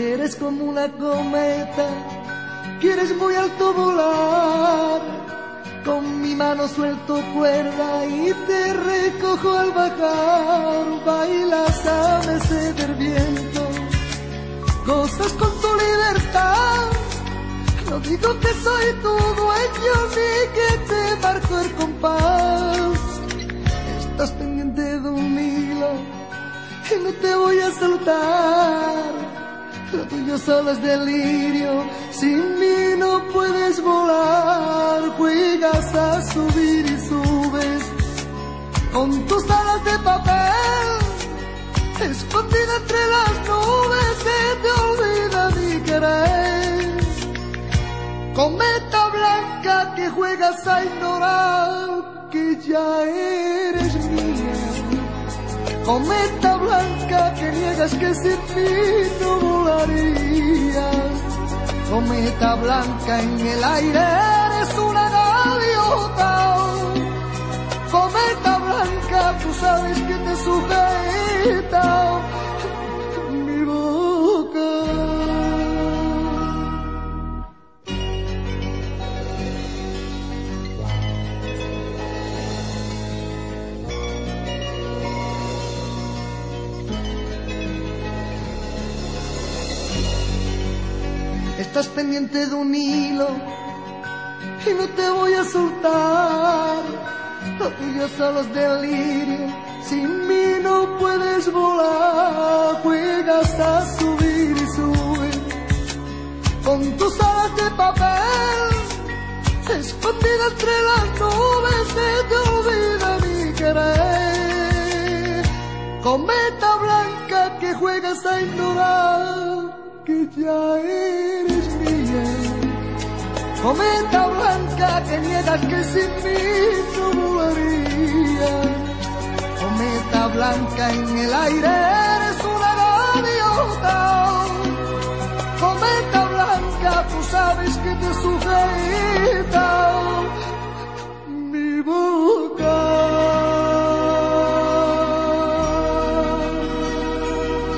Eres como una cometa, quieres muy alto volar. Con mi mano suelto cuerda y te recojo al bajar. Bailas a merced del viento, gozas con tu libertad. No digo que soy tu dueño ni que te marco el compás. Estás pendiente de un hilo y no te voy a soltar. Lo tuyo solo es delirio, sin mí no puedes volar. Juegas a subir y subes con tus alas de papel. Escondida entre las nubes se te olvida mi querer. Cometa blanca que juegas a ignorar que ya eres mía. Cometa blanca que niegas que sin mí no volarías. Cometa blanca en el aire eres una gaviota. Cometa blanca, tú sabes que te sujeta Estás pendiente de un hilo y no te voy a soltar. Lo tuyo solo es delirio, sin mí no puedes volar. Juegas a subir y subir con tus alas de papel. Escondida entre las nubes se te olvida mi querer. Cometa blanca que juegas a ignorar que ya eres. Cometa blanca que niegas que sin mí no volaría. Cometa blanca en el aire.